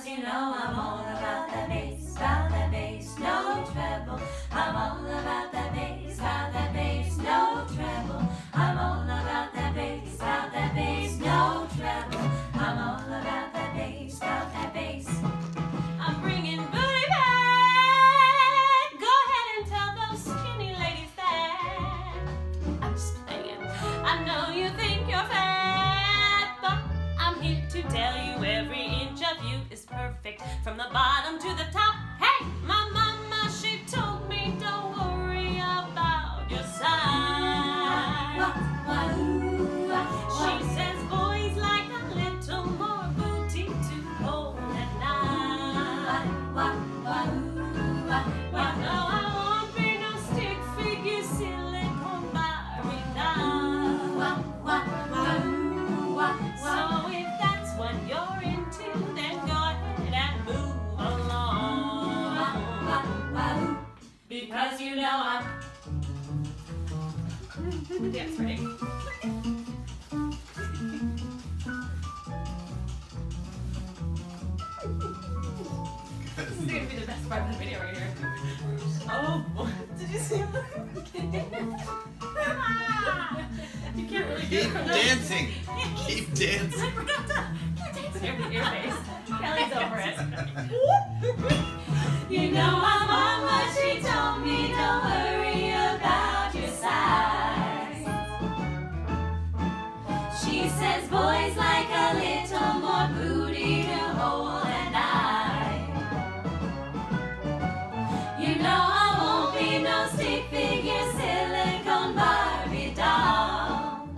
Because you know I'm all about that bass, about that bass, no treble. I'm all about that bass, about that bass, no treble. I'm all about that bass, about that bass, no treble. I'm all about that bass, about that bass. I'm bringing booty back. Go ahead and tell those skinny ladies that. I'm just playing. I know you think you're fat, but I'm here to tell you every is perfect from the bottom to the top. That's right. This is gonna be the best part of the video right here. Oh boy. Did you see him? you can't really do Keep it from the- dancing. Keep dancing. I forgot to keep dancing over your face. Kelly's over it. you know my She says boys like a little more booty to hold at night. You know I won't be no stick figure silicone Barbie doll.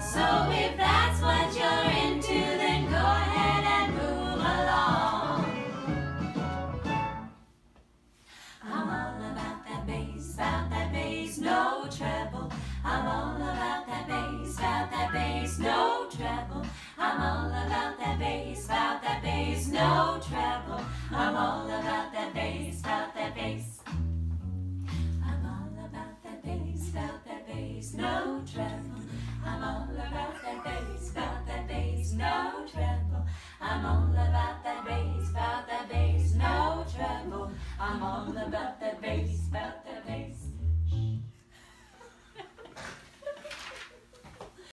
So if that's what you're into, then go ahead and move along. I'm all about that bass, about that bass, no treble. Bass, no treble. I'm all about that bass, about that bass, no treble. I'm all about that bass, about that bass. I'm all about that bass, about that bass, no treble. I'm all about